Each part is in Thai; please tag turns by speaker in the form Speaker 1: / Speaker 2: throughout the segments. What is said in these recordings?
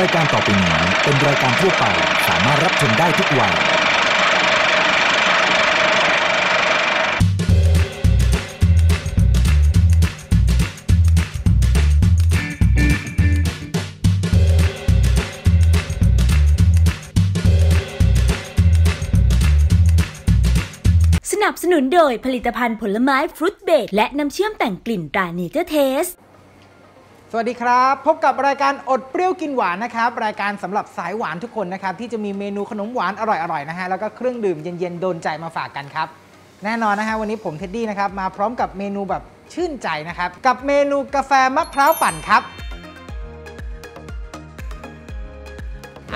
Speaker 1: รายการต่อไปนี้เป็นรายการทั่วไปสามารถรับชมได้ทุกวัย
Speaker 2: สนับสนุนโดยผลิตภัณฑ์ผลไม้ฟรุตเบรดและน้ำเชื่อมแต่งกลิ่นตราเนเจอร์เทส
Speaker 3: ส วัสดีครับ พบกับรายการอดเปรี้ยวกินหวานนะครับ รายการสำหรับสายหวานทุกคนนะครับ ที่จะมีเมนูขนมหวานอร่อยๆนะฮะแล้วก็เครื่องดื่มเย็นๆโดนใจมาฝากกันครับ แน่นอนนะฮะวันนี้ผมเท็ดดี้นะครับมาพร้อมกับเมนูแบบชื่นใจนะครับ กับเมนูกาแฟมะพร้าวปั่นครับ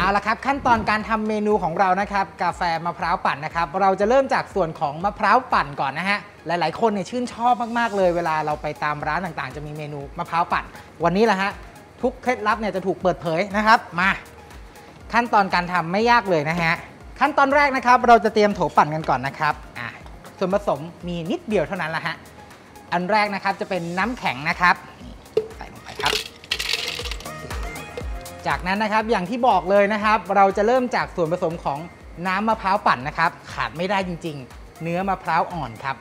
Speaker 3: เอาละครับขั้นตอนการทำเมนูของเรานะครับกาแฟมะพร้าวปั่นนะครับเราจะเริ่มจากส่วนของมะพร้าวปั่นก่อนนะฮะหลาย ๆ คนเนี่ยชื่นชอบมากๆเลย เวลาเราไปตามร้านต่างๆ จะมีเมนูมะพร้าวปั่น วันนี้แหละฮะทุกเคล็ดลับเนี่ยจะถูกเปิดเผยนะครับมาขั้นตอนการทำไม่ยากเลยนะฮะขั้นตอนแรกนะครับเราจะเตรียมโถปั่นกันก่อนนะครับอะส่วนผสมมีนิดเดียวเท่านั้นละฮะอันแรกนะครับจะเป็นน้ำแข็งนะครับ จากนั้นนะครับอย่างที่บอกเลยนะครับ เราจะเริ่มจากส่วนผสมของน้ำมะพร้าวปั่นนะครับ ขาดไม่ได้จริง ๆ เนื้อมะพร้าวอ่อนครับ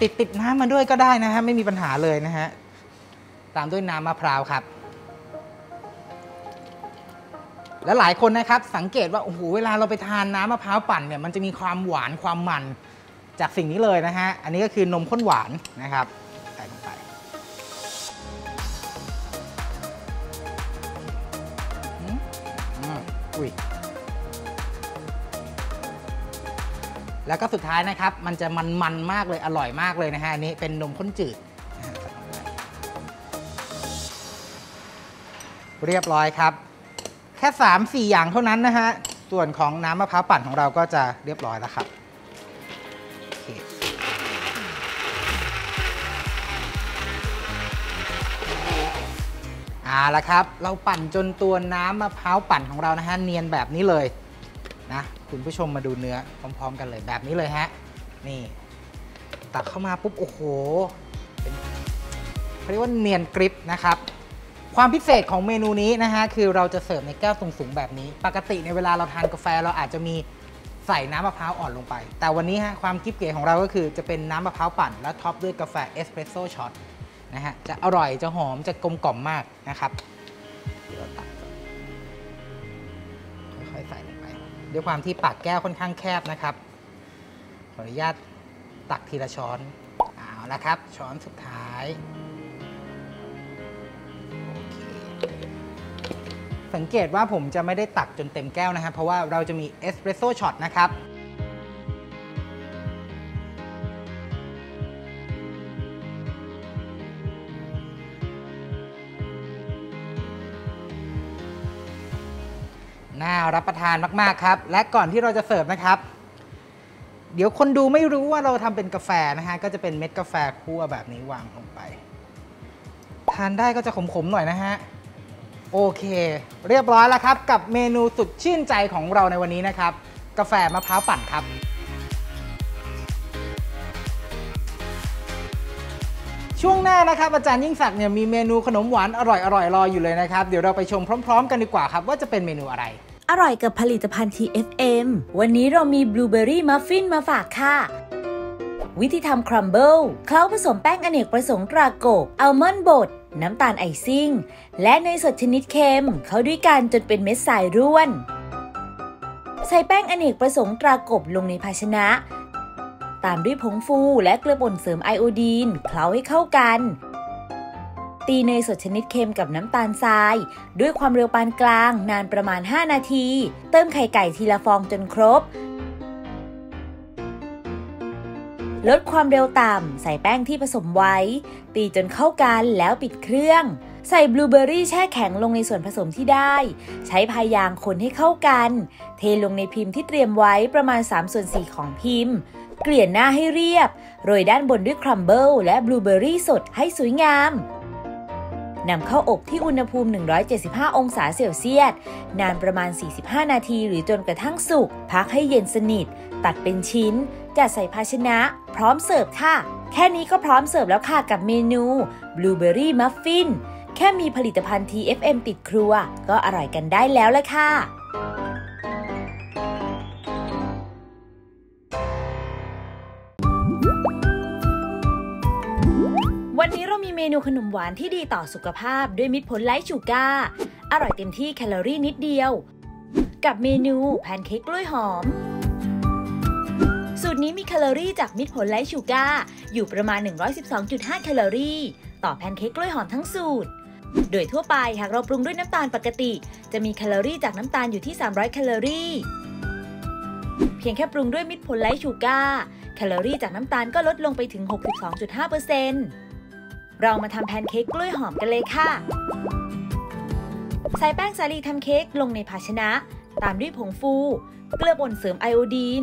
Speaker 3: ติดติดน้ำมาด้วยก็ได้นะฮะไม่มีปัญหาเลยนะฮะตามด้วยน้ำมะพร้าวครับ และหลายคนนะครับสังเกตว่าโอ้โหเวลาเราไปทานน้ำมะพร้าวปั่นเนี่ยมันจะมีความหวานความมันจากสิ่งนี้เลยนะฮะอันนี้ก็คือนมข้นหวานนะครับ แล้วก็สุดท้ายนะครับ มันจะมันๆมากเลยอร่อยมากเลยนะฮะอันนี้เป็นนมข้นจืด เรียบร้อยครับ แค่ 3 4 อย่างเท่านั้นนะฮะส่วนของน้ำมะพร้าวปั่นของเราก็จะเรียบร้อยแล้วครับเอาละครับ เราปั่นจนตัวน้ำมะพร้าวปั่นของเรานะฮะเนียนแบบนี้เลยนะ คุณผู้ชมมาดูเนื้อพร้อม ๆ กันเลยแบบนี้เลยฮะ นี่ ตักเข้ามาปุ๊บ โอ้โหเป็นเขาเรียกว่าเนียนกริบนะครับ ความพิเศษของเมนูนี้นะฮะ คือเราจะเสิร์ฟในแก้วสูงๆแบบนี้ ปกติในเวลาเราทานกาแฟเราอาจจะมีใส่น้ำมะพร้าวอ่อนลงไป แต่วันนี้ฮะความกิ๊บเก๋ของเราก็คือจะเป็นน้ำมะพร้าวปั่น แล้ว top ด้วยกาแฟเอสเปรสโซ่ช็อตนะฮะ จะอร่อยจะหอมจะกลมกล่อมมากนะครับ ด้วยความที่ปากแก้วค่อนข้างแคบนะครับ ขออนุญาตตักทีละช้อน เอาละครับ ช้อนสุดท้าย สังเกตว่าผมจะไม่ได้ตักจนเต็มแก้วนะครับ เพราะว่าเราจะมีเอสเปรสโซ่ช็อตนะครับ รับประทานมาก ๆ ครับ และก่อนที่เราจะเสิร์ฟนะครับ เดี๋ยวคนดูไม่รู้ว่าเราทำเป็นกาแฟนะฮะ ก็จะเป็นเม็ดกาแฟคั่วแบบนี้วางลงไป ทานได้ก็จะขม ๆ หน่อยนะฮะ โอเค เรียบร้อยแล้วครับ กับเมนูสุดชื่นใจของเราในวันนี้นะครับ กาแฟมะพร้าวปั่นครับช่วงหน้านะครับอาจารย์ยิ่งศักดิ์เนี่ยมีเมนูขนมหวานอร่อยๆรออยู่เลยนะครับ เดี๋ยวเราไปชมพร้อม ๆ กันดีกว่าครับ ว่าจะเป็นเมนูอะไร
Speaker 2: อร่อยกับผลิตภัณฑ์ TFM วันนี้เรามีบลูเบอรี่มัฟฟินมาฝากค่ะ วิธีทำ crumble เคล้าผสมแป้งอเนกประสงค์ตรากบอัลมอนด์บด น้ำตาลไอซิ่ง และเนยสดชนิดเค็ม เข้าด้วยกันจนเป็นเม็ดทรายร่วน ใส่แป้งอเนกประสงค์ตรากบลงในภาชนะ ตามด้วยผงฟูและเกลือป่นเสริมไอโอดีน เคล้าให้เข้ากัน ตีเนยสดชนิดเค็มกับน้ำตาลทราย ด้วยความเร็วปานกลางนานประมาณ 5 นาที เติมไข่ไก่ทีละฟองจนครบ ลดความเร็วต่ำ ใส่แป้งที่ผสมไว้ ตีจนเข้ากันแล้วปิดเครื่อง ใส่บลูเบอร์รี่แช่แข็งลงในส่วนผสมที่ได้ ใช้พายางคนให้เข้ากัน เทลงในพิมพ์ที่เตรียมไว้ประมาณ3ส่วน4ของพิมพ์เกลี่ยหน้าให้เรียบ โรยด้านบนด้วย crumble และบลูเบอร์รี่สดให้สวยงาม นำเข้าอบที่อุณหภูมิ 175 องศาเซลเซียส นานประมาณ 45 นาทีหรือจนกระทั่งสุก พักให้เย็นสนิท ตัดเป็นชิ้น จัดใส่ภาชนะ พร้อมเสิร์ฟค่ะ แค่นี้ก็พร้อมเสิร์ฟแล้วค่ะกับเมนูบลูเบอรี่มัฟฟิน แค่มีผลิตภัณฑ์ TFM ติดครัว ก็อร่อยกันได้แล้วละค่ะ เมนูขนมหวานที่ดีต่อสุขภาพด้วยมิตรผล Lite Sugar อร่อยเต็มที่แคลอรี่นิดเดียว กับเมนูแพนเค้กกล้วยหอม สูตรนี้มีแคลอรี่จากมิตรผล Lite Sugar อยู่ประมาณ 112.5 แคลอรี่ ต่อแพนเค้กกล้วยหอมทั้งสูตร โดยทั่วไปหากเราปรุงด้วยน้ำตาลปกติ จะมีแคลอรี่จากน้ำตาลอยู่ที่ 300 แคลอรี่ เพียงแค่ปรุงด้วยมิตรผล Lite Sugarแคลอรี่จากน้ำตาลก็ลดลงไปถึง 62.5%เร เรามาทำแพนเค้กกล้วยหอมกันเลยค่ะ ใส่แป้งสาลีทำเค้กลงในภาชนะ ตามด้วยผงฟู เกลือป่นเสริมไอโอดีน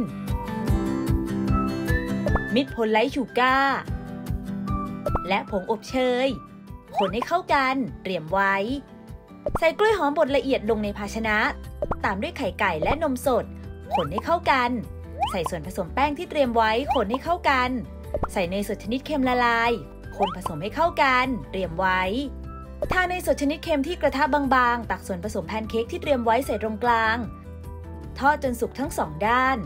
Speaker 2: มิตรผล Lite Sugar และผงอบเชย คนให้เข้ากันเตรียมไว้ ใส่กล้วยหอมบดละเอียดลงในภาชนะ ตามด้วยไข่ไก่และนมสด คนให้เข้ากัน ใส่ส่วนผสมแป้งที่เตรียมไว้คนให้เข้ากัน ใส่เนยสดชนิดเค็มละลาย คนผสมให้เข้ากัน เตรียมไว้ ทาเนยสดชนิดเค็มที่กระทะบางๆ ตักส่วนผสมแพนเค้กที่เตรียมไว้ใส่ตรงกลาง ทอดจนสุกทั้งสองด้าน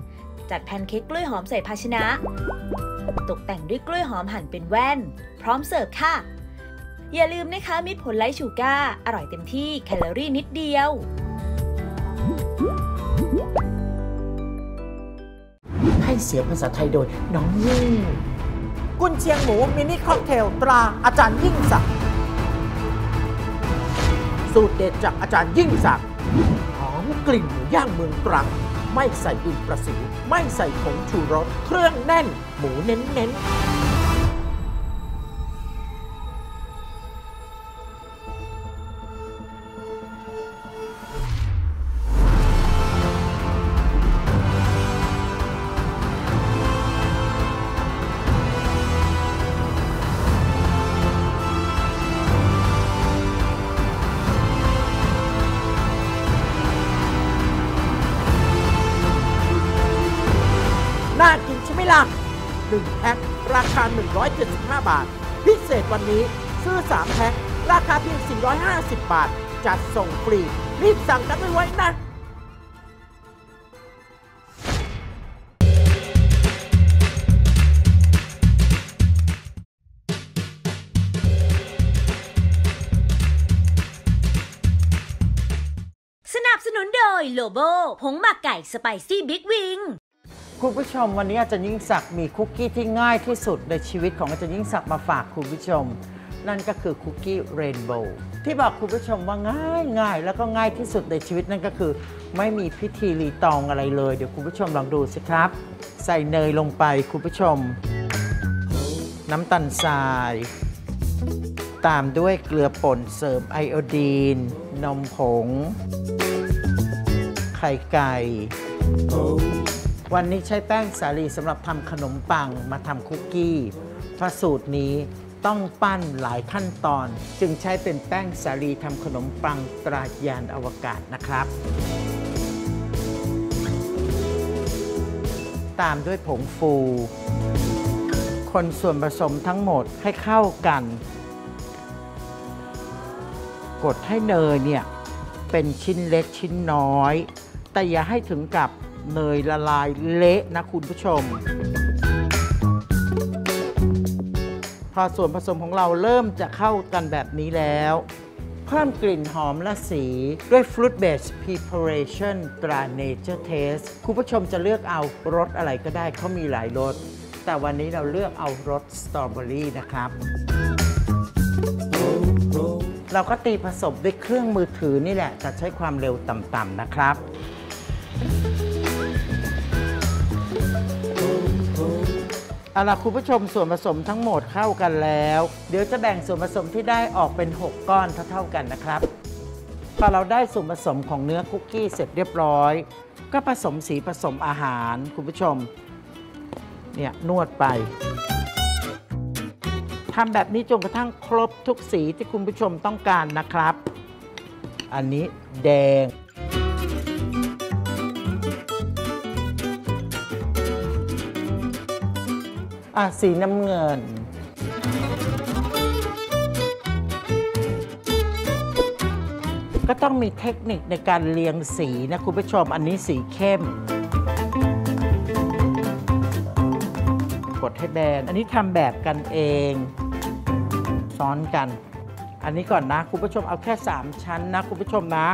Speaker 2: จัดแพนเค้กกล้วยหอมใส่ภาชนะ ตกแต่งด้วยกล้วยหอมหั่นเป็นแว่น พร้อมเสิร์ฟค่ะ อย่าลืมนะคะมิตรผล Lite Sugar อร่อยเต็มที่แคลอรี่นิดเดียว
Speaker 4: ให้เสียงภาษาไทยโดยน้องยิ่ง กุนเชียงหมูมินิค็อกเทลตราอาจารย์ยิ่งศักดิ์สูตรเด็ดจากอาจารย์ยิ่งศักดิ์หอมกลิ่นหมูย่างเมืองตรัง ไม่ใส่ดินประสิว ไม่ใส่ผงชูรส เครื่องแน่น หมูเน้นเน้น
Speaker 2: ยโลโบผงหมักไก่สไปซี่บิ๊กวิง
Speaker 4: คุณผู้ชมวันนี้อาจารย์ยิ่งศักดิ์มีคุกกี้ที่ง่ายที่สุดในชีวิตของอาจารย์ยิ่งศักดิ์มาฝากคุณผู้ชม นั่นก็คือคุกกี้เรนโบว์ที่บอกคุณผู้ชมว่าง่ายง่ายแล้วก็ง่ายที่สุดในชีวิตนั่นก็คือ ไม่มีพิธีรีตองอะไรเลย เดี๋ยวคุณผู้ชมลองดูสิครับ ใส่เนยลงไปคุณผู้ชม น้ำตาลทราย ตามด้วยเกลือป่นเสริมไอโอดีน นมผง ไข่ไก่ วันนี้ใช้แป้งสาลีสำหรับทำขนมปังมาทำคุกกี้เพราะสูตรนี้ต้องปั้นหลายขั้นตอน จึงใช้เป็นแป้งสาลีทำขนมปังตรายานอวกาศนะครับ ตามด้วยผงฟู คนส่วนผสมทั้งหมดให้เข้ากัน กดให้เนยเนี่ยเป็นชิ้นเล็กชิ้นน้อย แต่อย่าให้ถึงกับเนยละลายเละนะคุณผู้ชม พอส่วนผสมของเราเริ่มจะเข้ากันแบบนี้แล้ว เพิ่มกลิ่นหอมและสีด้วย Fruit Based Preparation ตรา Nature Taste คุณผู้ชมจะเลือกเอารสอะไรก็ได้เขามีหลายรส แต่วันนี้เราเลือกเอารสสตรอเบอรี่นะครับเราก็ตีผสมด้วยเครื่องมือถือนี่แหละแต่ใช้ความเร็วต่ำๆนะครับ เอาล่ะคุณผู้ชมส่วนผสมทั้งหมดเข้ากันแล้ว เดี๋ยวจะแบ่งส่วนผสมที่ได้ออกเป็น 6 ก้อนเท่าๆกันนะครับพอเราได้ส่วนผสมของเนื้อคุกกี้เสร็จเรียบร้อย ก็ผสมสีผสมอาหารคุณผู้ชมเนี่ยนวดไปทำแบบนี้จนกระทั่งครบทุกสีที่คุณผู้ชมต้องการนะครับ อันนี้แดง อะสีน้ำเงิน ก็ต้องมีเทคนิคในการเรียงสีนะคุณผู้ชมอันนี้สีเข้ม กดให้แบน อันนี้ทำแบบกันเอง ซ้อนกัน อันนี้ก่อนนะคุณผู้ชมเอาแค่ 3 ชั้นนะคุณผู้ชมนะ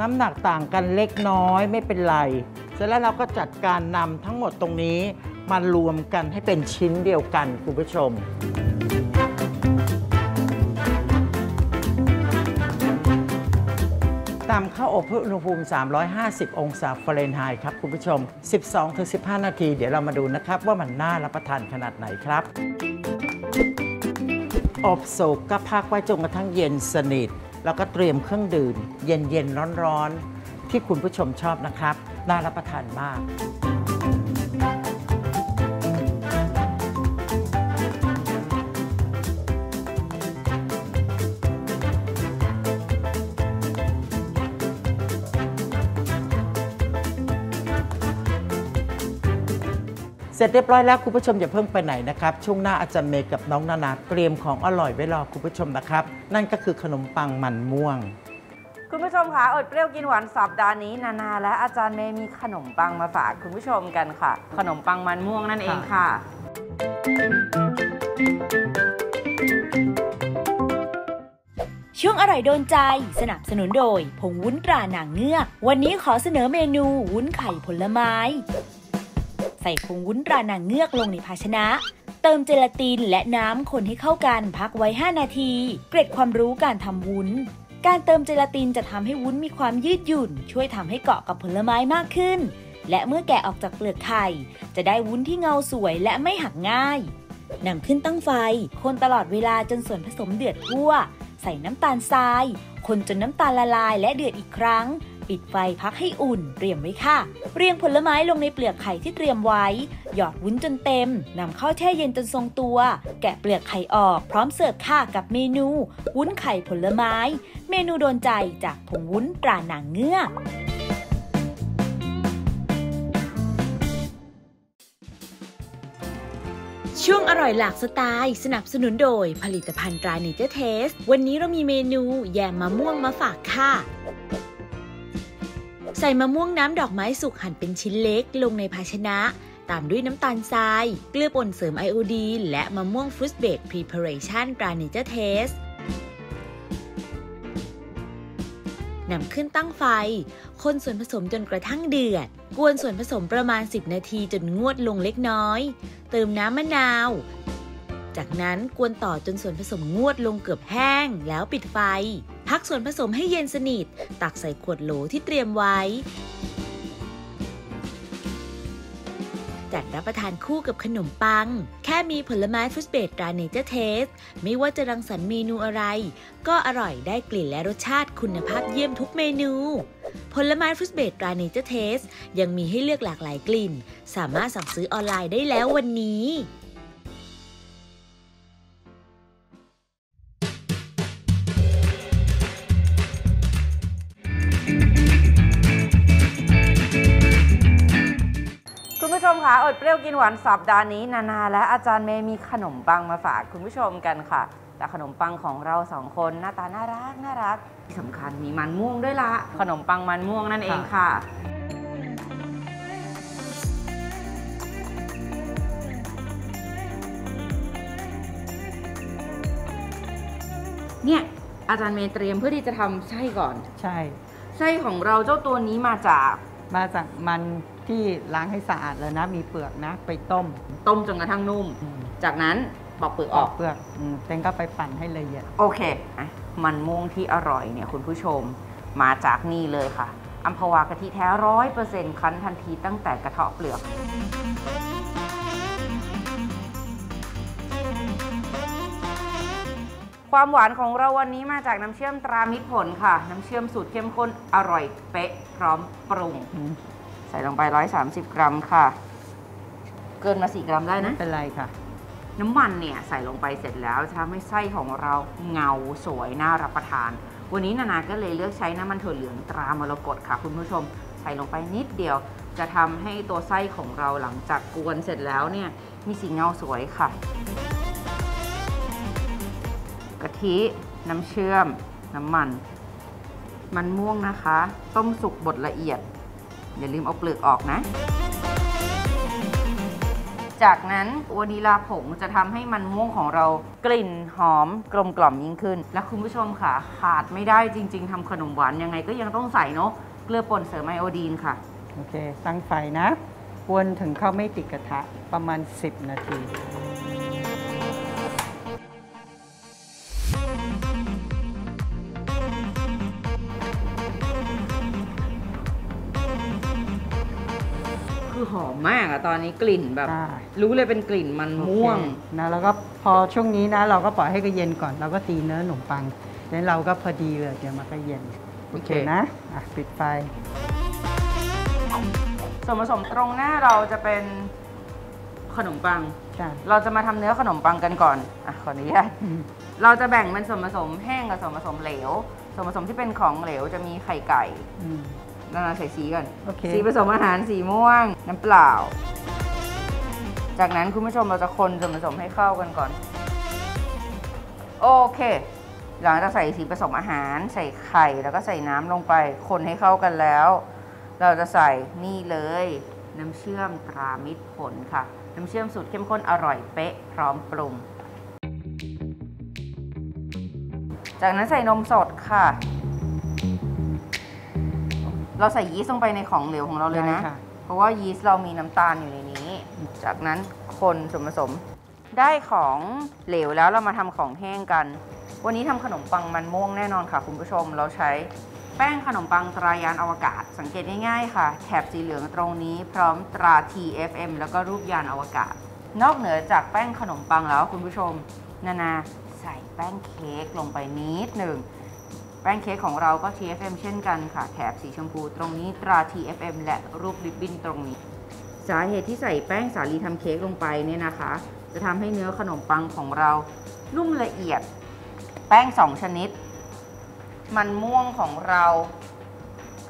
Speaker 4: น้ำหนักต่างกันเล็กน้อยไม่เป็นไร เสร็จแล้วเราก็จัดการนำทั้งหมดตรงนี้มารวมกันให้เป็นชิ้นเดียวกันคุณผู้ชมตามเข้าอบเพื่ออุณหภูมิ 350 องศาฟาเรนไฮต์ครับคุณผู้ชม 12-15 นาที เดี๋ยวเรามาดูนะครับ ว่ามันน่ารับประทานขนาดไหนครับ อบสุกก็พักไว้จนกระทั่งเย็นสนิท แล้วก็เตรียมเครื่องดื่ม เย็นๆ ร้อนๆ ที่คุณผู้ชมชอบนะครับ น่ารับประทานมากเสร็จเรียบร้อยแล้วคุณผู้ชมอย่าเพิ่งไปไหนนะครับ ช่วงหน้าอาจารย์เมย์กับน้องนานาเตรียมของอร่อยไว้รอคุณผู้ชมนะครับ นั่นก็คือขนมปังมันม่วง
Speaker 5: คุณผู้ชมคะอดเปรี้ยวกินหวานสัปดาห์นี้นานาและอาจารย์เมย์มีขนมปังมาฝากคุณผู้ชมกันค่ะ ขนมปังมันม่วงนั่นเองค่ะ
Speaker 2: ช่วงอร่อยโดนใจสนับสนุนโดย ผงวุ้นตราหนางเงือก วันนี้ขอเสนอเมนูวุ้นไข่ผลไม้ ใส่ผงวุ้นตราหนางเงือกลงในภาชนะ เติมเจลาตินและน้ำคนให้เข้ากันพักไว้ 5 นาที เกร็ดความรู้การทำวุ้น การเติมเจลาตินจะทำให้วุ้นมีความยืดหยุ่น ช่วยทำให้เกาะกับผลไม้มากขึ้น และเมื่อแกะออกจากเปลือกไข่ จะได้วุ้นที่เงาสวยและไม่หักง่ายนำขึ้นตั้งไฟ คนตลอดเวลาจนส่วนผสมเดือดทั่ว ใส่น้ำตาลทราย คนจนน้ำตาลละลายและเดือดอีกครั้ง ปิดไฟพักให้อุ่น เตรียมไว้ค่ะ เรียงผลไม้ลงในเปลือกไข่ที่เตรียมไว้ หยอดวุ้นจนเต็มนำเข้าแช่เย็นจนทรงตัว แกะเปลือกไข่ออก พร้อมเสิร์ฟค่ะกับเมนู วุ้นไข่ผลไม้ เมนูโดนใจจากผงวุ้นตราหนังเงือกช่วงอร่อยหลากสไตล์สนับสนุนโดยผลิตภัณฑ์ตราเนเจอร์เทส วันนี้เรามีเมนูแยมมะม่วงมาฝากค่ะ ส่มะม่วงน้ำดอกไม้สุกหั่นเป็นชิ้นเล็กลงในภาชนะ ตามด้วยน้ำตาลทราย เกลือป่นเสริมไอโอดีนและมะม่วง fruit base preparation ตรา Nature Taste นำขึ้นตั้งไฟ คนส่วนผสมจนกระทั่งเดือด กวนส่วนผสมประมาณ 10 นาทีจนงวดลงเล็กน้อย เติมน้ำมะนาว จากนั้นกวนต่อจนส่วนผสมงวดลงเกือบแห้ง แล้วปิดไฟ พักส่วนผสมให้เย็นสนิท ตักใส่ขวดโหลที่เตรียมไว้ จัดรับประทานคู่กับขนมปัง แค่มีผลไม้ fruit base ตรา Nature Taste ไม่ว่าจะรังสรรค์เมนูอะไร ก็อร่อยได้กลิ่นและรสชาติคุณภาพเยี่ยมทุกเมนู ผลไม้ fruit base ตรา Nature Taste ยังมีให้เลือกหลากหลายกลิ่น สามารถสั่งซื้อออนไลน์ได้แล้ววันนี้
Speaker 5: ผู้ชมคะอดเปรี้ยวกินหวานสัปดาห์นี้นานาและอาจารย์เมย์มีขนมปังมาฝากคุณผู้ชมกันค่ะ แต่ขนมปังของเราสองคนหน้าตาน่ารักน่ารักที่สำคัญมีมันม่วงด้วยละขนมปังมันม่วงนั่นเองค่ะ เนี่ยอาจารย์เมย์เตรียมเพื่อที่จะทำไส้ก่อน
Speaker 6: ใช่
Speaker 5: ไส้ของเราเจ้าตัวนี้มาจาก
Speaker 6: มาจากมัน ที่ล้างให้สะอาดแล้วนะ มีเปลือกนะ ไปต้ม
Speaker 5: ต้มจนกระทั่งนุ่ม จากนั้นปอกเปลือกออก
Speaker 6: เปลือกอืมเต็งก็ไปปั่นให้ละเอียด
Speaker 5: โอเคอะมันม่วงที่อร่อยเนี่ยคุณผู้ชมมาจากนี่เลยค่ะอัมพวากะทิแท้ร้อยเปอร์เซ็นต์คั้นทันทีตั้งแต่กระเทาะเปลือก ความหวานของเราวันนี้มาจากน้ำเชื่อมตรามิตรผลค่ะ น้ำเชื่อมสูตรเข้มข้นอร่อยเป๊ะพร้อมปรุง
Speaker 6: อืม
Speaker 5: ใส่ลงไป 130 กรัมค่ะ เกินมา4กรัมได้นะ
Speaker 6: ไม่เป็นไรค่ะ
Speaker 5: น้ำมันเนี่ยใส่ลงไปเสร็จแล้วจะทำให้ไส้ของเราเงาสวยน่ารับประทาน วันนี้นานาก็เลยเลือกใช้น้ำมันถั่วเหลืองตรามรกตค่ะ คุณผู้ชม ใส่ลงไปนิดเดียว จะทำให้ตัวไส้ของเราหลังจากกวนเสร็จแล้วเนี่ยมีสีเงาสวยค่ะ กะทิน้ำเชื่อม น้ำมัน มันม่วงนะคะ ต้มสุกบดละเอียด อย่าลืมเอาเปลือกออกนะ จากนั้นวานิลาผงจะทำให้มันม่วงของเรากลิ่นหอมกลมกล่อมยิ่งขึ้น และคุณผู้ชมค่ะ ขาดไม่ได้จริง ๆทำขนมหวานยังไงก็ยังต้องใส่เนาะเกลือป่นเสริมไอโอดีนค่ะ
Speaker 6: โอเค ตั้งไฟนะ วนถึงเข้าไม่ติดกระทะประมาณ 10 นาที
Speaker 5: มมากอะตอนนี้กลิ่นแบบ
Speaker 6: ใช่
Speaker 5: รู้เลยเป็นกลิ่นมันม่วง
Speaker 6: โอเคนะแล้วก็พอช่วงนี้นะ เราก็ปล่อยให้ก็เย็นก่อน เราก็ตีเนื้อขนมปังแล้วเราก็พอดีเลยเดี๋ยวมันก็เย็นโอเค
Speaker 5: โอเค
Speaker 6: นะอะปิดไฟ
Speaker 5: ส่วนผสมตรงหน้าเราจะเป็นขนมปัง
Speaker 6: ใช่
Speaker 5: เราจะมาทำเนื้อขนมปังกันก่อนอะขออนุญาต
Speaker 6: อืม
Speaker 5: เราจะแบ่งเป็นส่วนผสมแห้งกับส่วนผสมเหลว ส่วนผสมที่เป็นของเหลวจะมีไข่ไก่
Speaker 6: อืม
Speaker 5: นานาใส่สีก่อน
Speaker 6: โอเค
Speaker 5: สีผสมอาหารสีม่วง น้ำเปล่า จากนั้นคุณผู้ชมเราจะคนส่วนผสมให้เข้ากันก่อน โอเค หลังจากใส่สีผสมอาหารใส่ไข่แล้วก็ใส่น้ำลงไป คนให้เข้ากันแล้ว เราจะใส่นี่เลย น้ำเชื่อมตรามิตรผลค่ะ น้ำเชื่อมสูตรเข้มข้นอร่อยเป๊ะ พร้อมปรุง จากนั้นใส่นมสดค่ะ เราใส่ยีสต์ลงไปในของเหลวของเราเลยนะ
Speaker 6: ได้ค่ะ
Speaker 5: เพราะว่ายีสต์เรามีน้ำตาลอยู่ในนี้ จากนั้นคนส่วนผสม ได้ของเหลวแล้วเรามาทำของแห้งกัน วันนี้ทำขนมปังมันม่วงแน่นอนค่ะ คุณผู้ชม เราใช้แป้งขนมปังตรายานอวกาศ สังเกตง่ายๆค่ะ แถบสีเหลืองตรงนี้พร้อมตรา TFM แล้วก็รูปยานอวกาศ นอกเหนือจากแป้งขนมปังแล้วคุณผู้ชม นานาใส่แป้งเค้กลงไปนิดหนึ่งแป้งเค้กของเราก็ TFM เช่นกันค่ะ แถบสีชมพูตรงนี้ตรา TFM และรูปริบบิ้นตรงนี้ สาเหตุที่ใส่แป้งสาลีทำเค้กลงไปเนี่ยนะคะ จะทำให้เนื้อขนมปังของเรานุ่มละเอียด แป้งสองชนิด มันม่วงของเรา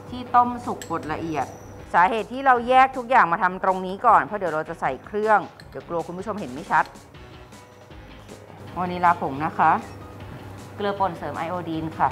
Speaker 5: ที่ต้มสุกบดละเอียด สาเหตุที่เราแยกทุกอย่างมาทำตรงนี้ก่อน เพราะเดี๋ยวเราจะใส่เครื่อง เดี๋ยวกลัวคุณผู้ชมเห็นไม่ชัดวานิลาผงนะคะ เกลือป่นเสริมไอโอดีนค่ะ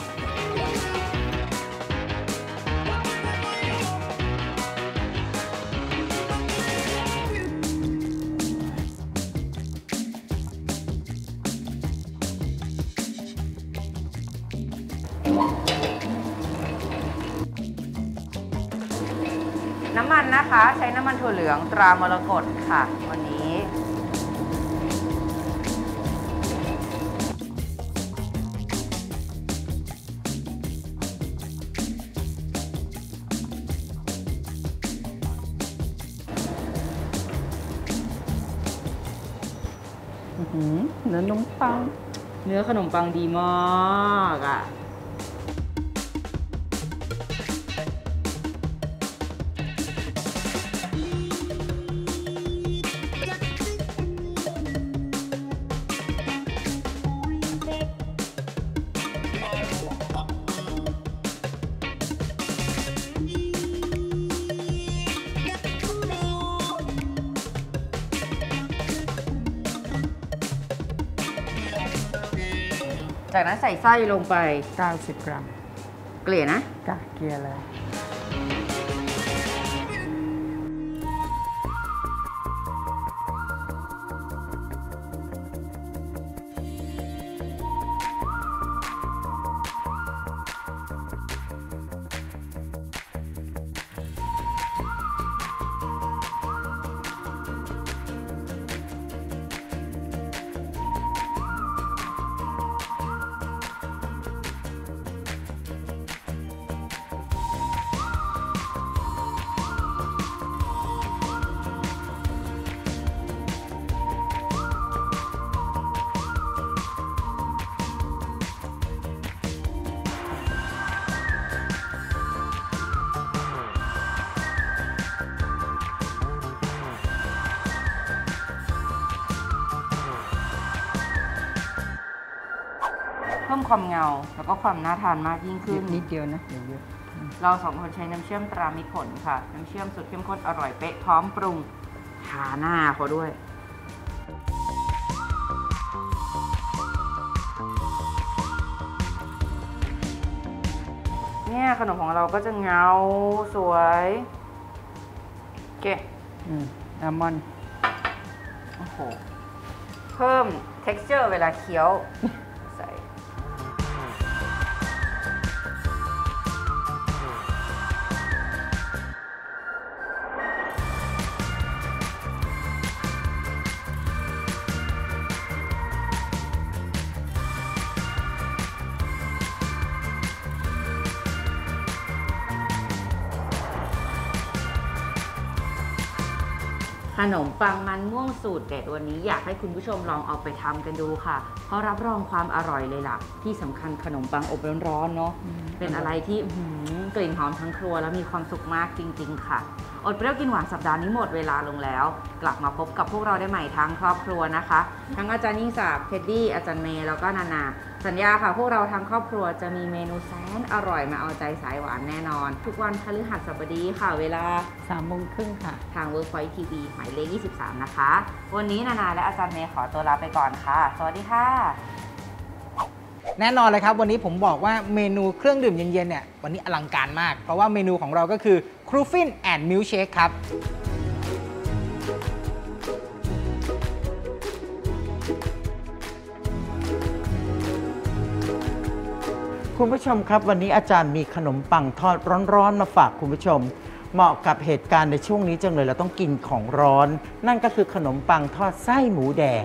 Speaker 5: น้ำมันนะคะ ใช้น้ำมันถั่วเหลืองตรามรกตค่ะ วันนี้
Speaker 6: ปัง
Speaker 5: เนื้อขนมปังดีมากอะ จากนั้นใส่ไส้ลงไป
Speaker 6: 90 กรัม
Speaker 5: เกลี่ยนะ
Speaker 6: กะเกลียร์เลย
Speaker 5: ความเงา แล้วก็ความน่าทานมากยิ่งขึ้น
Speaker 6: นิดเดียวนะอย่าเยอะ
Speaker 5: เราสองคนใช้น้ำเชื่อมตรามิตรผลค่ะ น้ำเชื่อมสุดเข้มข้นอร่อยเป๊ะพร้อมปรุงทาหน้าเขาด้วย
Speaker 6: อ
Speaker 5: เนี่ยขนมของเราก็จะเงาสวยโอเค
Speaker 6: อืมอัลมอนด์
Speaker 5: โอ้โห เพิ่ม texture เวลาเคี้ยว ขนมปังมันม่วงสูตรเด็ดวันนี้อยากให้คุณผู้ชมลองเอาไปทำกันดูค่ะ เพราะรับรองความอร่อยเลยล่ะ ที่สำคัญขนมปังอบร้อนๆเนาะเป็นอะไรที่อื้อหือกลิ่นหอมทั้งครัวแล้วมีความสุขมากจริง ๆ ค่ะ อดเปรี้ยวกินหวานสัปดาห์นี้หมดเวลาลงแล้ว กลับมาพบกับพวกเราได้ใหม่ทั้งครอบครัวนะคะ ทั้งอาจารย์ยิ่งศักดิ์เท็ดดี้อาจารย์เมย์แล้วก็นานา สัญญาค่ะ พวกเราทั้งครอบครัวจะมีเมนูแสนอร่อยมาเอาใจสายหวานแน่นอน ทุกวันพฤหัสบดีค่ะเวลา
Speaker 6: สามโมงครึ่งค่ะ
Speaker 5: ทาง Workpoint TV หมายเลข 23 นะคะ วันนี้นานาและอาจารย์เมย์ขอตัวลาไปก่อนค่ะ สวัสดีค่ะ
Speaker 3: แน่นอนเลยครับ วันนี้ผมบอกว่าเมนูเครื่องดื่มเย็นๆเนี่ยวันนี้อลังการมาก เพราะว่าเมนูของเราก็คือครูฟินแอนด์มิลเชคครับ
Speaker 4: คุณผู้ชมครับ วันนี้อาจารย์มีขนมปังทอดร้อนๆมาฝากคุณผู้ชม เหมาะกับเหตุการณ์ในช่วงนี้จังเลยเราต้องกินของร้อน นั่นก็คือขนมปังทอดไส้หมูแดง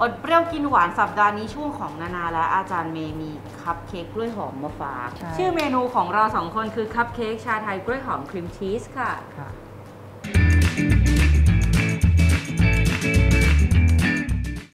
Speaker 5: อดเปรี้ยวกินหวานสัปดาห์นี้ช่วงของนานาและอาจารย์เมย์มีคัพเค้กกล้วยหอมมาฝาก
Speaker 6: ใช่
Speaker 5: ชื่อเมนูของเราสองคนคือคัพเค้กชาไทยกล้วยหอมครีมชีสค่ะ
Speaker 6: ค่ะ